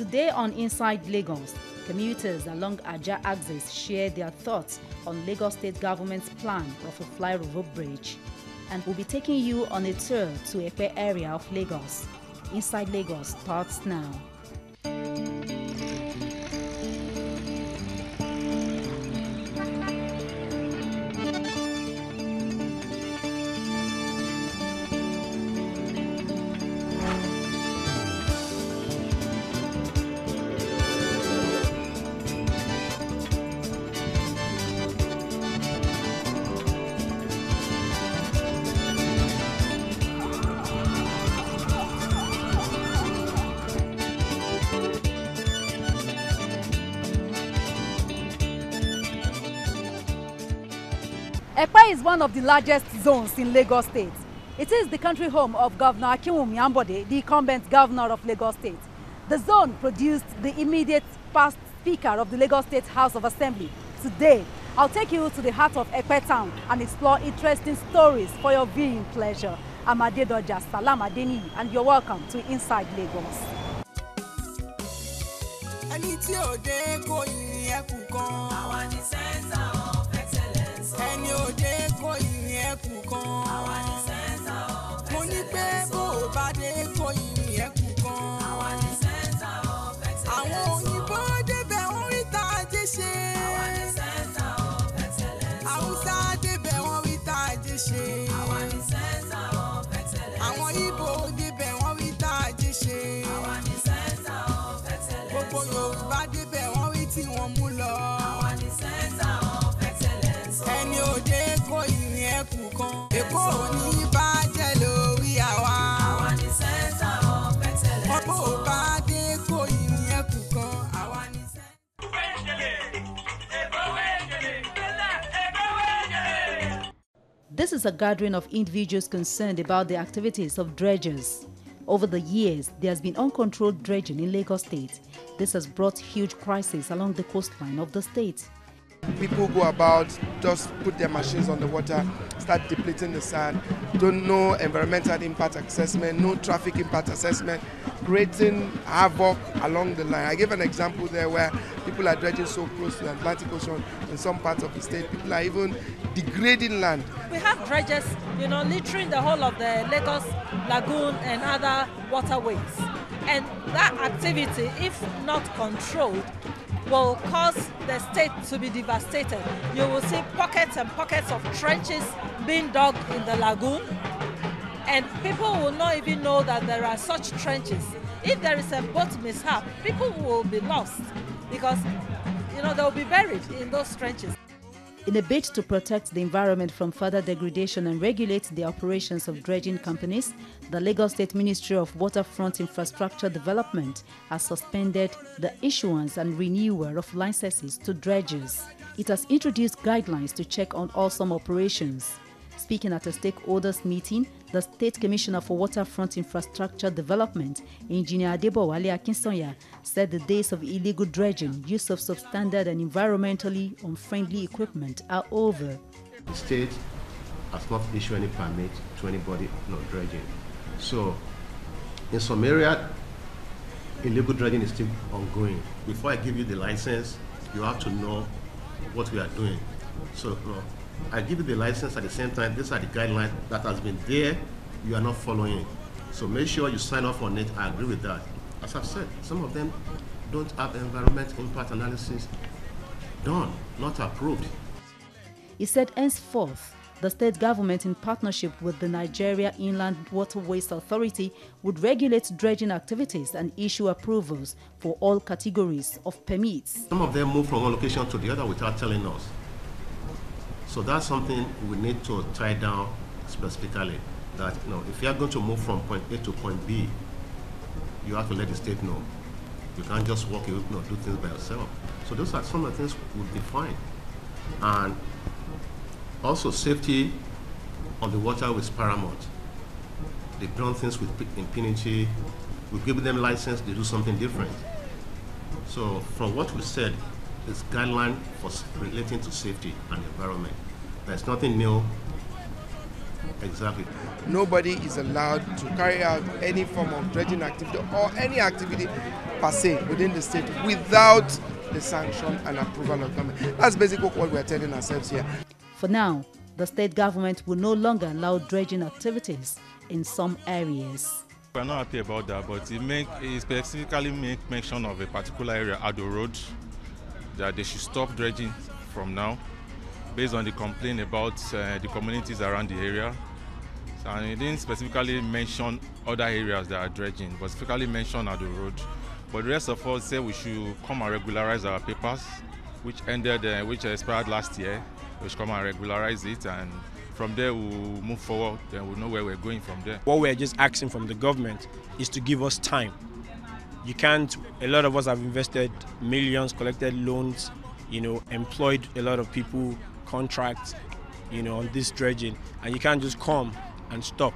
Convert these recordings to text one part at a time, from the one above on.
Today on Inside Lagos, commuters along Aja axis share their thoughts on Lagos State government's plan of a flyover bridge. And we'll be taking you on a tour to a Epe area of Lagos. Inside Lagos starts now. Epe is one of the largest zones in Lagos State. It is the country home of Governor Akinwumi Ambode, the incumbent governor of Lagos State. The zone produced the immediate past Speaker of the Lagos State House of Assembly. Today, I'll take you to the heart of Epe town and explore interesting stories for your viewing pleasure. I'm Adedoja Salam Adeniyi, and you're welcome to Inside Lagos. Ẹni ò dé kò yìn ẹkù kan. àwa ni center of mo ní pé excellence. bó o bá dé kò This is a gathering of individuals concerned about the activities of dredgers. Over the years, there has been uncontrolled dredging in Lagos State. This has brought huge crises along the coastline of the state. People go about just put their machines on the water start depleting the sand. Don't know environmental impact assessment no traffic impact assessment creating havoc along the line. I gave an example there where people are dredging so close to the atlantic ocean in some parts of the state people are even degrading land. We have dredges, you know, littering the whole of the Lagos lagoon and other waterways. And that activity, if not controlled, will cause the state to be devastated. You will see pockets and pockets of trenches being dug in the lagoon, and people will not even know that there are such trenches. If there is a boat mishap, people will be lost because you know they'll be buried in those trenches. In a bid to protect the environment from further degradation and regulate the operations of dredging companies, the Lagos State Ministry of Waterfront Infrastructure Development has suspended the issuance and renewal of licenses to dredgers. It has introduced guidelines to check on awesome operations. Speaking at a stakeholders meeting, the State Commissioner for Waterfront Infrastructure Development, Engineer Adebowale Akinsanya, said the days of illegal dredging, use of substandard and environmentally unfriendly equipment are over. The state has not issued any permit to anybody no dredging. So, in some area, illegal dredging is still ongoing. Before I give you the license, you have to know what we are doing. So, uh, I give you the license at the same time. These are the guidelines that has been there. You are not following. It. So make sure you sign off on it. I agree with that. As I've said, some of them don't have environment impact analysis done, not approved. He said henceforth, the state government, in partnership with the Nigeria Inland Waterways Authority, would regulate dredging activities and issue approvals for all categories of permits. Some of them move from one location to the other without telling us. So that's something we need to tie down specifically. That you know, if you are going to move from point A to point B, you have to let the state know. You can't just walk away, you know, do things by yourself. So those are some of the things would be fine. And also safety on the water is paramount. They've done things with impunity. We've given them license, they do something different. So from what we said, it's guideline for relating to safety and environment. There's nothing new Exactly. Nobody is allowed to carry out any form of dredging activity or any activity per se within the state without the sanction and approval of government. That's basically what we're telling ourselves here. For now, the state government will no longer allow dredging activities in some areas. We're not happy about that, but it make it specifically make mention of a particular area, Ado Road, that they should stop dredging from now, based on the complaint about uh, the communities around the area. And it didn't specifically mention other areas that are dredging, but specifically mentioned Ado Road. But the rest of us said we should come and regularize our papers, which ended, uh, which expired last year. We should come and regularize it, and from there we'll move forward. Then we'll know where we're going from there. What we're just asking from the government is to give us time. You can't, a lot of us have invested millions, collected loans, you know, employed a lot of people, contracts, you know, on this dredging, and you can't just come and stop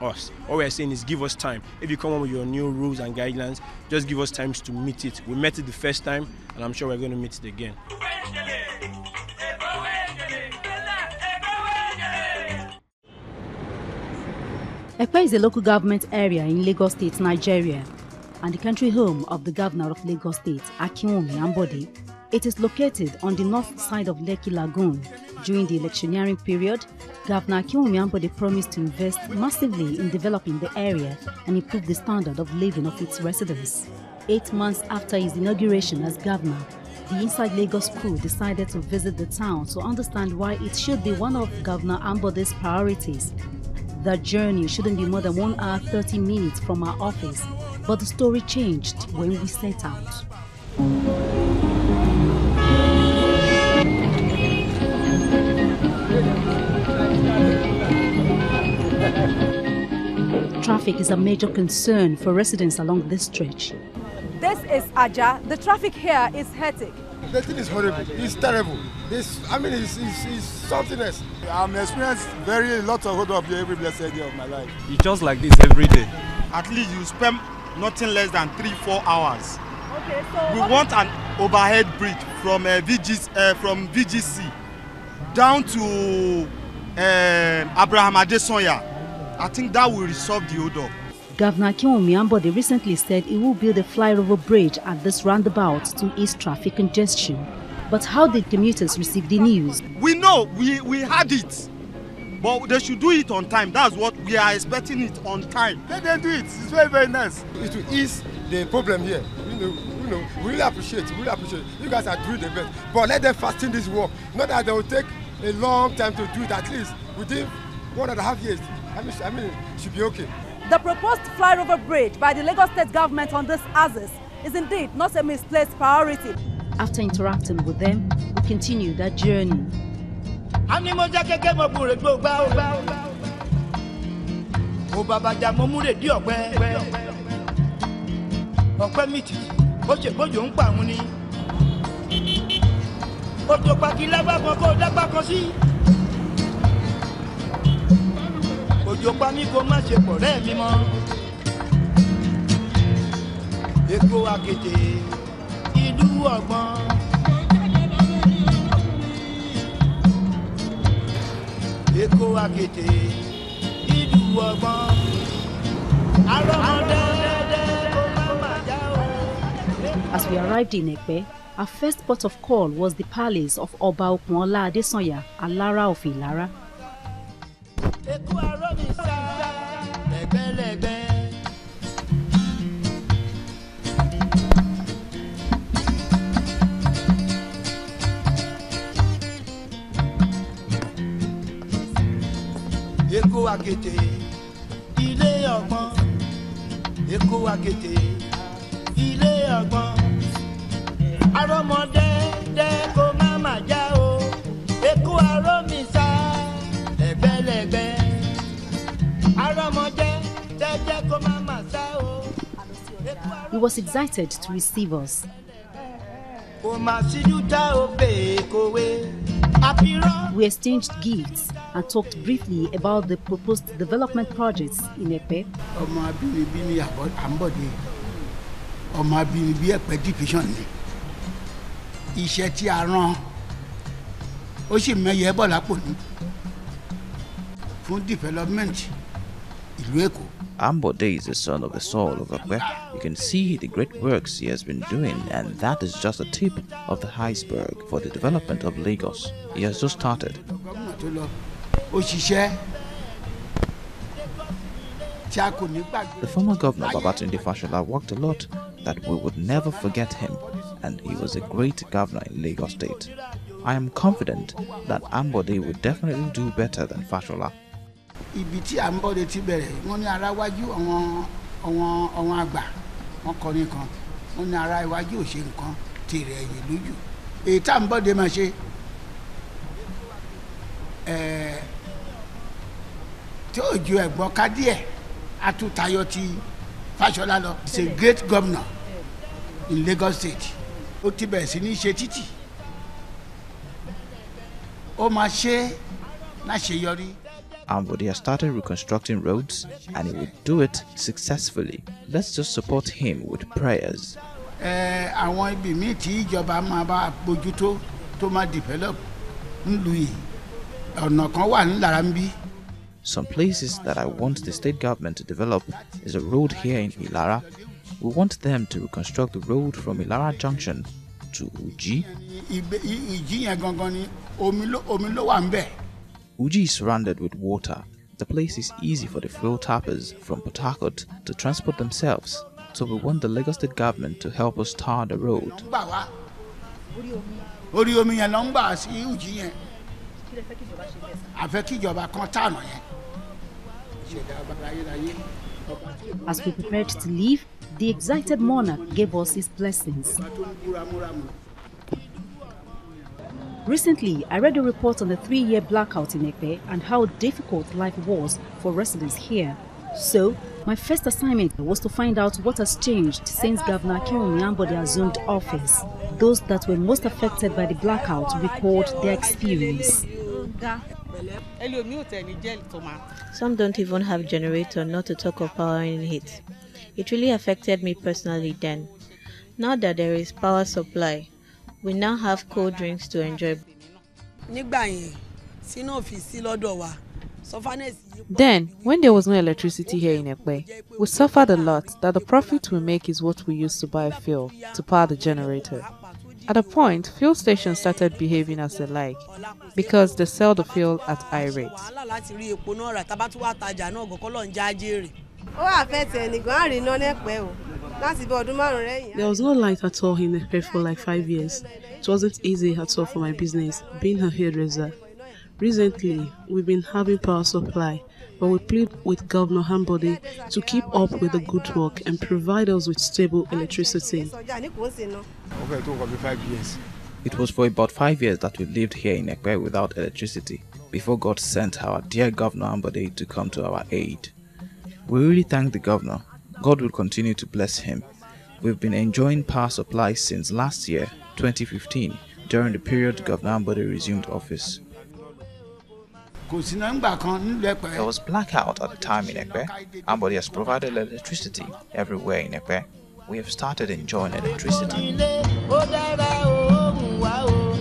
us. All we're saying is give us time. If you come up with your new rules and guidelines, just give us time to meet it. We met it the first time, and I'm sure we're going to meet it again. Epe is a local government area in Lagos State, Nigeria, and the country home of the governor of Lagos State, Akinwumi Ambode. It is located on the north side of Lekki Lagoon. During the electioneering period, Governor Akinwumi Ambode promised to invest massively in developing the area and improve the standard of living of its residents. Eight months after his inauguration as governor, the Inside Lagos crew decided to visit the town to understand why it should be one of Governor Ambode's priorities. The journey shouldn't be more than 1 hour 30 minutes from our office, but the story changed when we set out. Traffic is a major concern for residents along this stretch. This is Aja. The traffic here is hectic. The thing is horrible. It's terrible. This, I mean, it's, it's, it's something else. I'm experienced very lot of hold up here every blessed day of my life. It's just like this every day. At least you spend nothing less than three, four hours. Okay, so We want an overhead bridge from uh, VGC, uh, from VGC down to um, Abraham Adesanya. I think that will resolve the hold up. Governor Akinwumi Ambode recently said he will build a flyover bridge at this roundabout to ease traffic congestion. But how did commuters receive the news? We know we, we had it, but they should do it on time. That's what we are expecting it on time. Let them do it. It's very, very nice. It will ease the problem here. You know, you know, we really appreciate it. We really appreciate it. You guys are doing the best. But let them fasten this work. Not that they will take a long time to do it. At least within one and a half years. I mean, I mean, it should be okay. the proposed flyover bridge by the Lagos State government on this axis is indeed not a misplaced priority. After interacting with them, we continue that journey. A ní mo jẹ́ kéké mo bùrè gbó gbá ó gbá ó gbá. mo bàbàjà mo múre dí ọ̀pẹ. ọ̀pẹ mi tì ó ṣe bójú ń pa àwọn ni. òjò pàkí lágbá kan kó dágbá kan sí. òjò pa mí kó má ṣe pọ̀ rẹ́ mi mọ́. èkó àkètè ìlú ọ̀gbọ́n. Èkó àkètè ìlú ọgbọ́n. As we arrived in Ekpe, our first port of call was the palace of Oba Okunola Adesanya, Alara of Ilara. Èkó àkètè ilé ọgbọ́n. Èkó àkètè ilé ọgbọ́n. Arọ́mọdé dẹ́ kó má má já o. Èkó arọ́ mi sá lẹ́gbẹ́lẹ́gbẹ́. Arọ́mọdé dẹ́ jẹ́ kó má má sá o. He was excited to receive us. We exchanged gifts and talked briefly about the proposed development projects in Epe. ọmọ abínibí ni Àbọ̀- àǹbọ̀dé ọmọ abínibí ẹ̀pẹ́ division ni iṣẹ́ tí a rán ó sì mẹ́yẹ bọ̀ lápò ní fún development ìlú èkó. Ambode is the son of the soul of Epe. You can see the great works he has been doing, and that is just the tip of the iceberg for the development of Lagos. He has just started. Gómìnà tó lọ tí a kò ní gbàgbé. The former governor Babatunde Fashola worked a lot that we would never forget him, and he was a great governor in Lagos State. I am confident that Ambode will definitely do better than Fashola. ibi tí à ń bọ̀ de ti bẹ̀rẹ̀ wọ́n ní ara iwájú àwọn àwọn àwọn àgbà wọ́n kọrin kan wọ́n ní ara iwájú ò ṣe nǹkan tèrè ẹ̀yìn lójú èyí tá à ń bọ̀ máa ṣe ẹ̀ẹ́ tí ó ju ẹ̀gbọ́n ká díẹ̀ á tún ti Fáṣọlá lọ is a great governor in Lagos State ó ti bẹ̀rẹ̀ sí ní ṣe títì ó máa ṣe láṣeyọrí. Ambode has started reconstructing roads, and he will do it successfully. Let's just support him with prayers. ẹ àwọn ibi míì tí ìjọba máa bá bójútó tó máa develop ńlùú yìí ọ̀nà kan wà ńlára ń bí. Some places that I want the state government to develop is a road here in Ilara. We want them to reconstruct the road from Ilara Junction to Uji. Ibẹ̀- i- ìjì yẹn gangan ni omi ló omi ló wà ń bẹ̀. Uji is surrounded with water. The place is easy for the fuel tappers from Port Harcourt to transport themselves. So we want the Lagos state government to help us tar the road. As we prepared to leave, the excited monarch gave us his blessings. ọba tó ń búramúramù. Recently, I read a report on the three year blackout in Epe and how difficult life was for residents here. So, my first assignment was to find out what has changed since Governor Akinwumi Ambode assumed office. Those that were most affected by the blackout recalled their experience. Some don't even have generator, not to talk of powering it. It really affected me personally then. Now that there is power supply, we now have cold drinks to enjoy. nígbà yẹn sínú òfìsí lọ́dọ̀ wa sọfánẹ́sì Then, when there was no electricity here in Ekpe, we suffered a lot that the profit we make is what we use to buy fuel to power the generator. At a point, fuel stations started behaving as they like because they sell the fuel at high rates. There was no light at all in Ekpe for like five years. It wasn't easy at all for my business, being a hairdresser. Recently, we've been having power supply, but we plead with Governor Ambode to keep up with the good work and provide us with stable electricity. sọjà ní kò ń ṣe ná. ó fẹ́ tó nǹkan bí five years. It was for about five years that we lived here in Epe without electricity before God sent our dear Governor Ambode to come to our aid. We really thank the Governor. God will continue to bless him. We've been enjoying power supply since last year, 2015, during the period Governor Ambode resumed office. There was blackout at the time in Epe. Ambode has provided electricity everywhere in Epe. We have started enjoying electricity. ó dára ó mú wá o.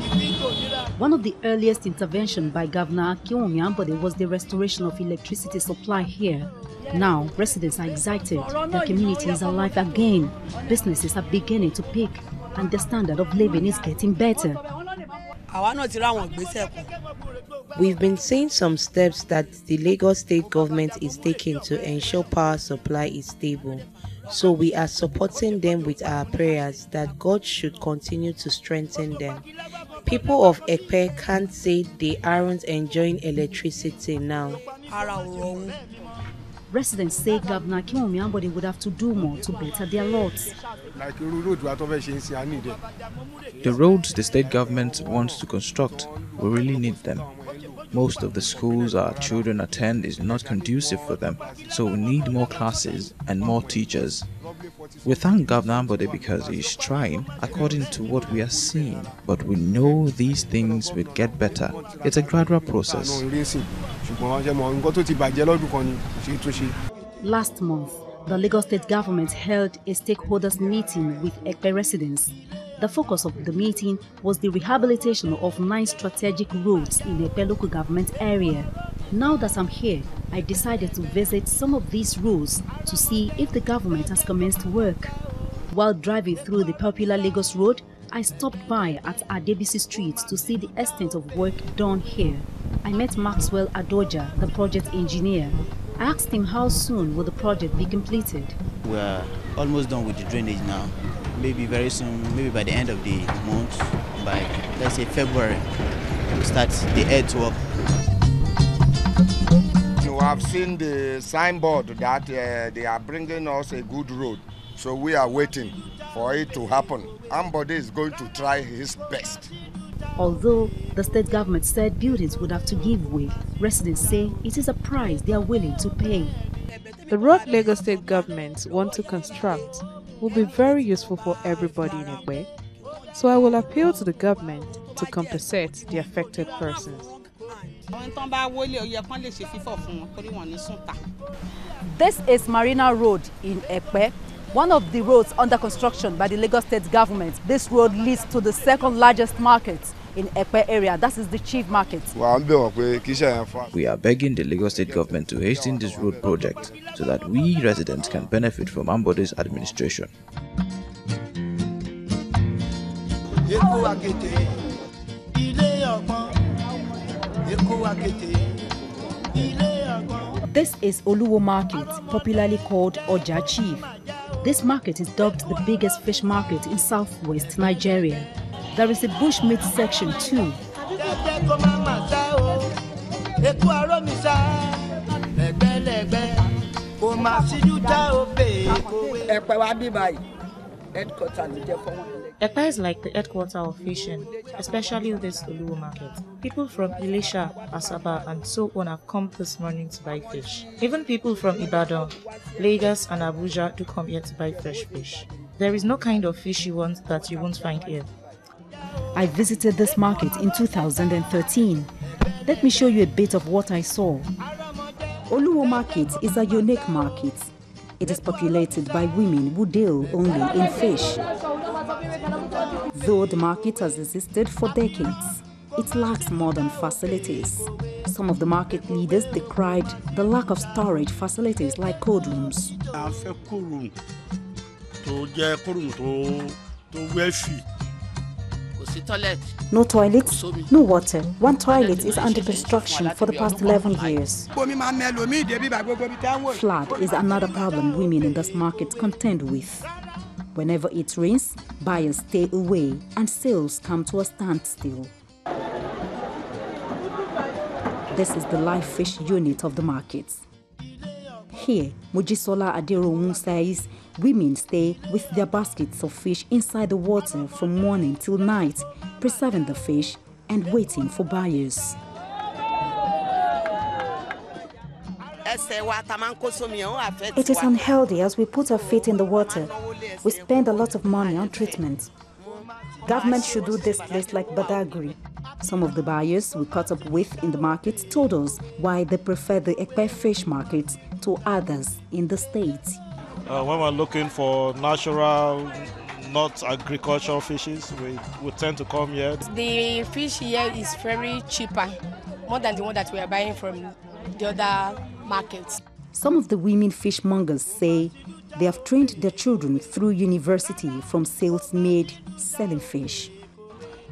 ibi kò nira. One of the earliest intervention by Governor Akinwumi Ambode was the restoration of electricity supply here. Now, residents are excited. Their community is alive again. Businesses are beginning to pick, and the standard of living is getting better. àwa náà ti ráwọn ìgbésẹ̀ kan. We've been seeing some steps that the Lagos state government is taking to ensure power supply is stable. So we are supporting them with our prayers that God should continue to strengthen them. People of Epe can't say they aren't enjoying electricity now. ara ò rọrùn. Residents say Governor Akinwumi Ambode would have to do more to better their lots. like irú róòdù wa tó fẹ́ ṣe ń sin àní ìdẹ. The roads the state government wants to construct, we really need them. Most of the schools our children attend is not conducive for them, so we need more classes and more teachers. We thank Governor Ambode because he is trying according to what we are seeing, but we know these things will get better. It's a gradual process. Last month, the Lagos State government held a stakeholders meeting with Epe residents. The focus of the meeting was the rehabilitation of nine strategic roads in the Epe local government area. Now that I'm here, I decided to visit some of these roads to see if the government has commenced work. While driving through the popular Lagos Road, I stopped by at Adebisi Street to see the extent of work done here. I met Maxwell Adoja, the project engineer. I asked him how soon will the project be completed. We're almost done with the drainage now. Maybe very soon, maybe by the end of the month, by let's say February, we'll start the earthwork. You have seen the signboard that uh, they are bringing us a good road. So we are waiting for it to happen. Ambode is going to try his best. Although the state government said buildings would have to give way, residents say it is a price they are willing to pay. The road Lagos state government want to construct will be very useful for everybody in Epe. So I will appeal to the government to compensate the affected persons. This is Marina Road in Epe, one of the roads under construction by the Lagos State government. This road leads to the second largest market in Epe area. That is the chief market. wà á ń bẹ̀ wọ́n pé kí iṣẹ́ yẹn fún We are begging the Lagos State government to hasten this road project so that we residents can benefit from Ambode's administration. Èkó àkété, ilé ọgbọ́n. Èkó àkété, ilé ọgbọ́n. This is Oluwo Market, popularly called Oja Chief. This market is dubbed the biggest fish market in southwest Nigeria. There is a bushmeat section too. Epe is like the headquarter of fishing, especially this Oluwo market. People from Ilesha, Asaba, and so on have come this morning to buy fish. Even people from Ibadan, Lagos, and Abuja do come here to buy fresh fish. There is no kind of fish you want that you won't find here. I visited this market in 2013. Let me show you a bit of what I saw. Oluwo Market is a unique market. It is populated by women who deal only in fish. Though the market has existed for decades, it lacks modern facilities. Some of the market leaders decried the lack of storage facilities like cold rooms. À ń fẹ́ kóòrùn tó jẹ́ kóòrùn tó tó wẹ́fì. kò sí toilet. No toilets, no water. One toilet is under construction for the past 11 years. bomi máa mẹ lomi ìdèbí bá gbogbo ibi tá ń wò. Flood is another problem women in this market contend with. Whenever it rains, buyers stay away and sales come to a standstill. This is the live fish unit of the market. Here, Mujisola Aderohun says women stay with their baskets of fish inside the water from morning till night, preserving the fish and waiting for buyers. It is unhealthy as we put our feet in the water. We spend a lot of money on treatment. Government should do this place like Badagry. Some of the buyers we caught up with in the market told us why they prefer the Epe fish market to others in the state. Uh, when we're looking for natural, not agricultural fishes, we, we tend to come here. The fish here is very cheaper, more than the one that we are buying from the other markets. Some of the women fishmongers say they have trained their children through university from sales made selling fish.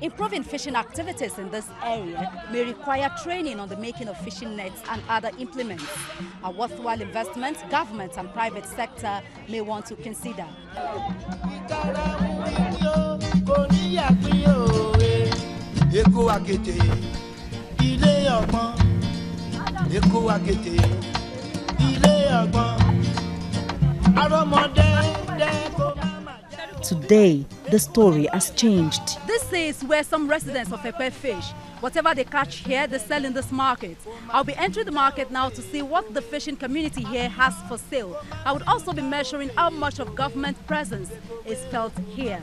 Improving fishing activities in this area may require training on the making of fishing nets and other implements, a worthwhile investment government and private sector may want to consider. Kò ní yàgbín òwe. Èkó àkété, ilé ọgbọ́n. Èkó àkété, ilé ọgbọ́n. Arọ́mọdé dẹ́kọ̀. Today, the story has changed. Is where some residents of Epe fish. Whatever they catch here, they sell in this market. I'll be entering the market now to see what the fishing community here has for sale. I would also be measuring how much of government presence is felt here.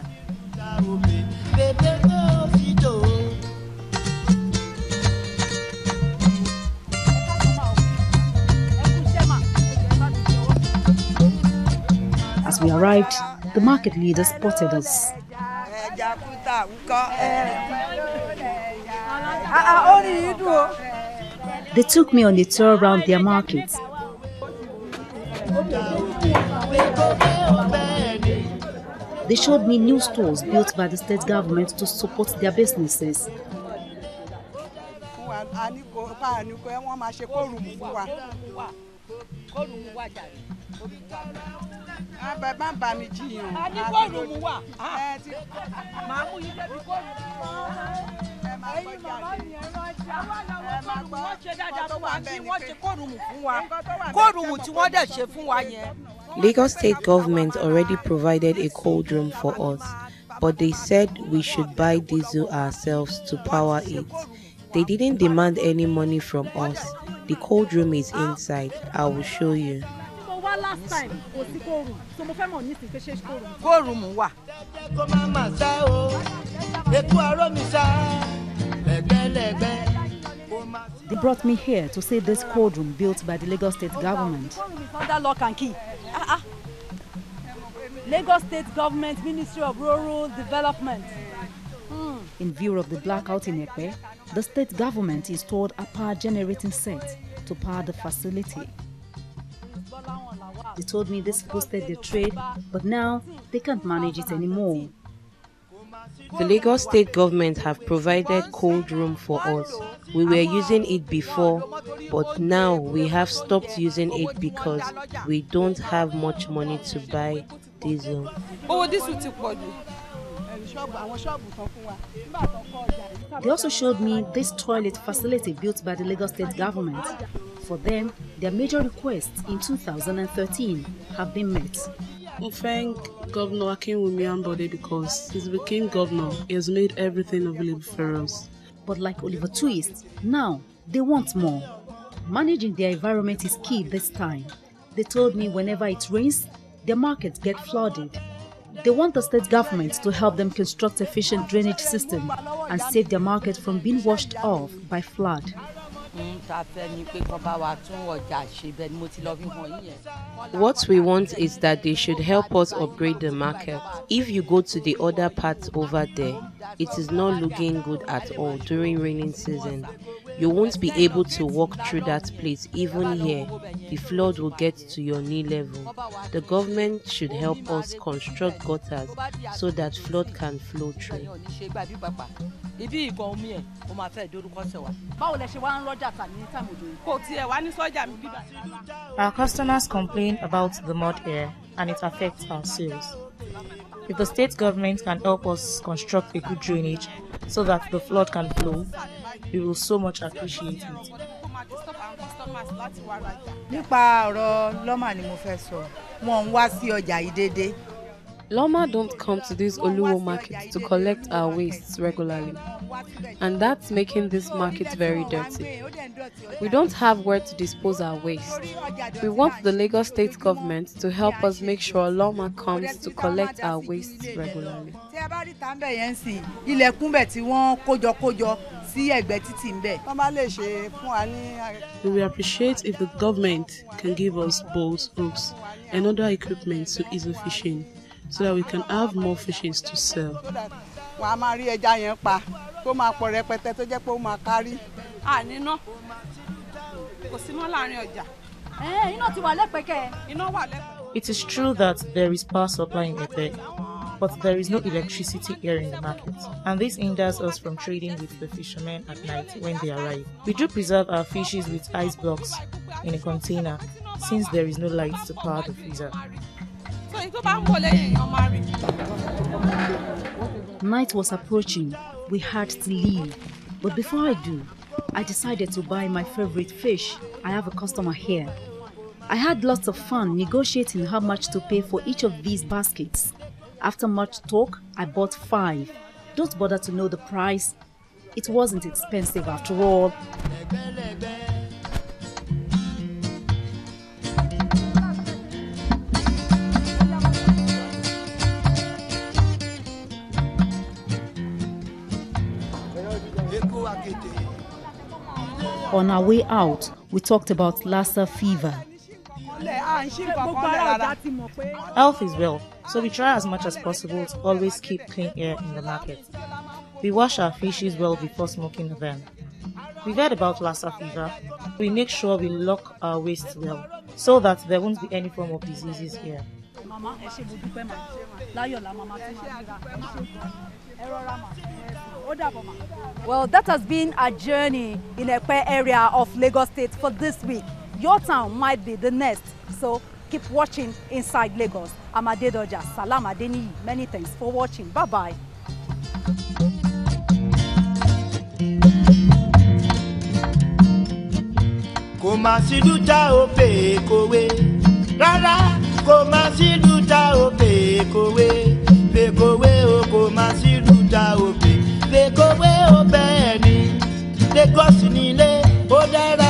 As we arrived, the market leader spotted us. Ẹja kúta ó ní yìí dùn ó. They took me on a tour around their market. They showed me new stores built by the state government to support their businesses. A ní kó báà ní kó wọ́n máa ṣe kóòrùmù fún wa. Abẹ má bà mí jiyàn. A ní kóòrùmù wà. Màá mú yín débi kóòrùmù. Ẹyin màmá mi ẹ rántí. Àwọn làwọn kóòrùmù wọ́n ṣe dáadáa fún wa bí wọ́n ṣe kóòrùmù fún wa. Kóòrùmù tí wọ́n dẹ̀ ṣe fún wa yẹn. Lagos state government already provided a cold room for us, but they said we should buy diesel ourselves to power it. They didn't demand any money from us. The cold room is inside. I will show you. Last time kò sí kóòrùn so mo fẹ́ mọ̀ nísìnyí pé ṣé kóòrùn. Kóòrùmù wà. kó má má sá o eku aró mi sá lẹ́gbẹ́lẹ́gbẹ́. They brought me here to see this cold room built by the Lagos state government. Kóòrùn under lock and key. Ah, ah. Lagos State Government Ministry of Rural Development. Hmm. In view of the blackout in Ekpe, the state government installed a power generating set to power the facility. They told me this boosted their trade, but now they can't manage it anymore. The Lagos state government have provided cold room for us. We were using it before, but now we have stopped using it because we don't have much money to buy diesel. Owó dísù ti pọ̀ jù. ṣọ́ọ̀bù àwọn ṣọ́ọ̀bù kan fún wa. Nígbà tó kọ́ ọjà yìí. They also showed me this toilet facility built by the Lagos state government. For them, their major requests in 2013 have been met. We thank Governor Akinwumi Ambode because since he became governor, he has made everything available for us. But like Oliver Twist, now they want more. Managing their environment is key this time. They told me whenever it rains, their markets get flooded. They want the state government to help them construct efficient drainage system and save their market from being washed off by flood. What we want is that they should help us upgrade the market. If you go to the other parts over there, it is not looking good at all during raining season. You won't be able to walk through that place even here. The flood will get to your knee level. The government should help us construct gutters so that flood can flow through. Our customers complain about the mud here and it affects our sales. If the state government can help us construct a good drainage so that the flood can flow, we will so much appreciate it. nípa ọ̀rọ̀ lọ́mà ni mo fẹ́ sọ wọn ń wá sí ọjà yìí déédéé. Loma don't come to this Oluwo market to collect our wastes regularly, and that's making this market very dirty. We don't have where to dispose our waste. We want the Lagos state government to help us make sure Loma comes to collect our wastes regularly. We will appreciate if the government can give us boats, hooks, and other equipment to easy fishing so that we can have more fishes to sell. Wọ́n máa rí ẹja yẹn pa tó máa pọ̀ rẹpẹtẹ tó jẹ́ pé ó máa kárí. Àní kò sí mọ́ láàrin ọjà. Iná ti wà lẹ́pẹ̀kẹ́. Iná wà lẹ́pẹ̀kẹ́. It is true that there is power supply in Epe, but there is no electricity here in the market, and this hinders us from trading with the fishermen at night when they arrive. We do preserve our fishes with ice blocks in a container since there is no light to power the freezer. Night was approaching. We had to leave. But before I do, I decided to buy my favorite fish. I have a customer here. I had lots of fun negotiating how much to pay for each of these baskets. After much talk, I bought five. Don't bother to know the price. It wasn't expensive after all. On our way out, we talked about Lassa fever. Health is well, so we try as much as possible to always keep clean air in the market. We wash our fishes well before smoking them. We've heard about Lassa fever. We make sure we lock our waste well so that there won't be any form of diseases here. màmá Well, that has been our journey in Epe area of Lagos State for this week. Your town might be the next, so keep watching inside Lagos. I'm Adedoja Salam Adeniyi. Many thanks for watching. Bye bye. kò má sí dúdà òpè kòwé rárá kò má sí dúdà òpè kòwé o kò má sí òpè pèkòwé o bẹ́ẹ̀ ni. Lagos nílé ó dára